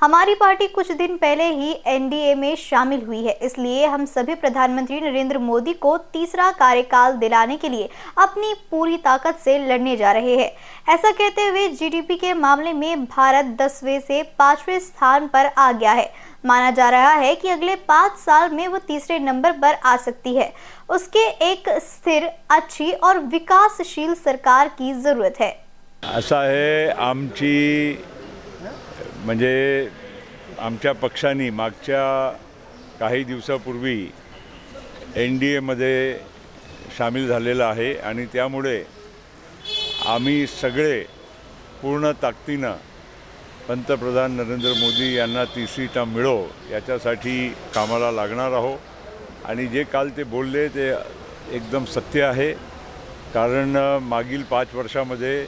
हमारी पार्टी कुछ दिन पहले ही एनडीए में शामिल हुई है। इसलिए हम सभी प्रधानमंत्री नरेंद्र मोदी को तीसरा कार्यकाल दिलाने के लिए अपनी पूरी ताकत से लड़ने जा रहे हैं। ऐसा कहते हुए जीडीपी के मामले में भारत दसवें से पाँचवें स्थान पर आ गया है। माना जा रहा है कि अगले पाँच साल में वो तीसरे नंबर पर आ सकती है। उसके एक स्थिर, अच्छी और विकासशील सरकार की ज़रूरत है। असं आहे आमची म्हणजे आमच्या पक्षाने मागच्या काही दिवसापूर्वी एन डी एमध्ये सामील झालेलं आहे आणि त्यामुळे आम्ही सगळे पूर्ण ताकदीनं पंतप्रधान नरेंद्र मोदी यांना तिसरी टर्म मिळो याच्यासाठी कामाला लागणार आहोत. आणि जे काल ते बोलले ते एकदम सत्य आहे. कारण मागील पाच वर्षामध्ये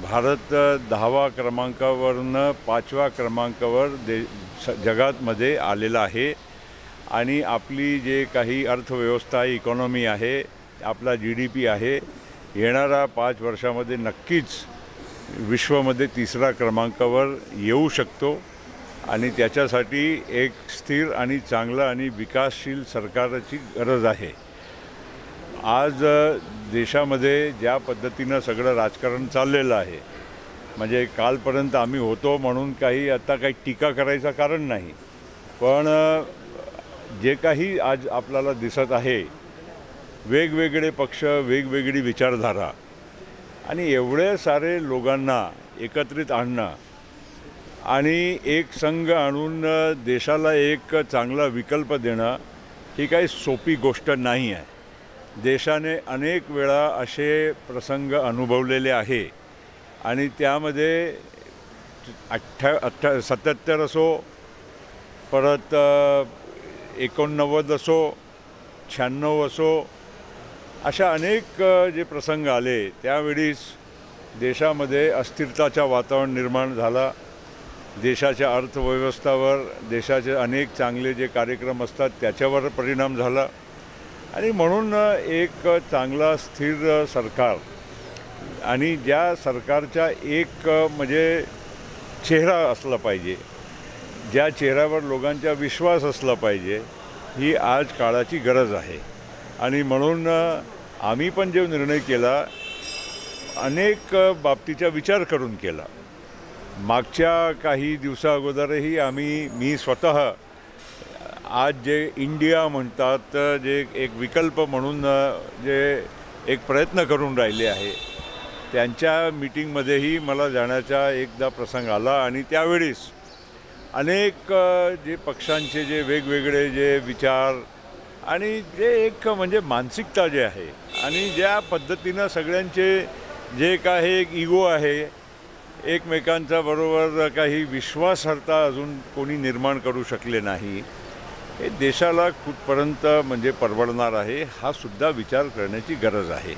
भारत दहावा क्रमांकावरनं पाचव्या क्रमांकावर दे स जगातमध्ये आलेला आहे. आणि आपली जे काही अर्थव्यवस्था इकॉनॉमी आहे आपला जी डी पी आहे येणाऱ्या पाच वर्षामध्ये नक्कीच विश्वामध्ये तिसरा क्रमांकावर येऊ शकतो. आणि त्याच्यासाठी एक स्थिर आणि चांगलं आणि विकासशील सरकारची गरज आहे. आज देशामध्ये ज्या पद्धतीनं सगळं राजकारण चाललेलं आहे म्हणजे कालपर्यंत आम्ही होतो म्हणून काही आता काही टीका करायचं कारण नाही. पण जे काही आज आपल्याला दिसत आहे वेगवेगळे पक्ष वेगवेगळी विचारधारा आणि एवढे सारे लोकांना एकत्रित आणणं आणि एक संघ आणून देशाला एक चांगला विकल्प देणं ही काही सोपी गोष्ट नाही आहे. देशाने अनेक वेळा असे प्रसंग अनुभवलेले आहे आणि त्यामध्ये अठ्ठ्या अठ्ठ्या सत्याहत्तर असो परत एकोणनव्वद असो शहाण्णव असो अशा अनेक जे प्रसंग आले त्यावेळीस देशामध्ये अस्थिरताचा वातावरण निर्माण झाला. देशाच्या अर्थव्यवस्थावर देशाचे अनेक चांगले जे कार्यक्रम असतात त्याच्यावर परिणाम झाला. आणि म्हणून एक चांगला स्थिर सरकार आणि ज्या सरकारच्या एक म्हणजे चेहरा असला पाहिजे ज्या चेहऱ्यावर लोकांचा विश्वास असला पाहिजे ही आज काळाची गरज आहे. आणि म्हणून आम्ही पण जो निर्णय केला अनेक बाबतीचा विचार करून केला. मागच्या काही दिवसा अगोदरही आम्ही मी स्वतः आज जे इंडिया म्हणतात जे एक विकल्प म्हणून जे एक प्रयत्न करून राहिले आहे त्यांच्या मीटिंगमध्येही मला जाण्याचा एकदा प्रसंग आला आणि त्यावेळीस अनेक जे पक्षांचे जे वेगवेगळे जे विचार आणि जे एक म्हणजे मानसिकता जे आहे आणि ज्या पद्धतीनं सगळ्यांचे जे काही एक इगो आहे एकमेकांचा बरोबर काही विश्वासार्हता अजून कोणी निर्माण करू शकले नाही. हे देशाला कुठपर्यंत म्हणजे परवडणार आहे हा सुद्धा विचार करण्याची गरज आहे.